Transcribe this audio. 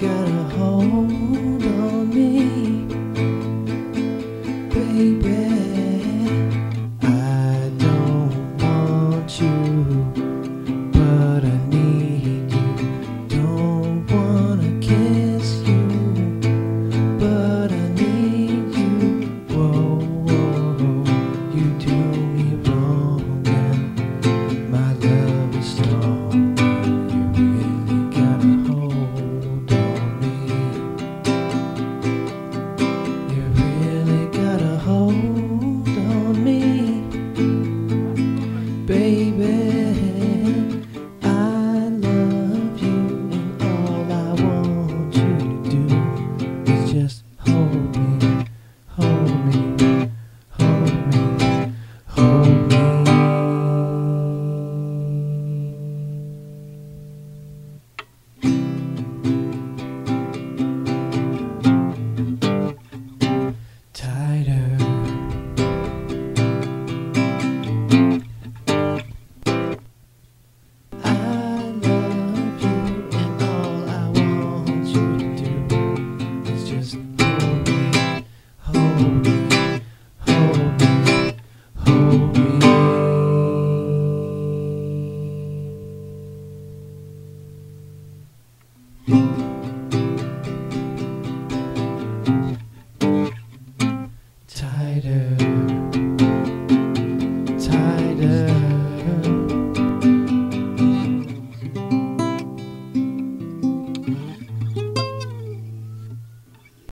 got a home. Baby. Tighter, tighter.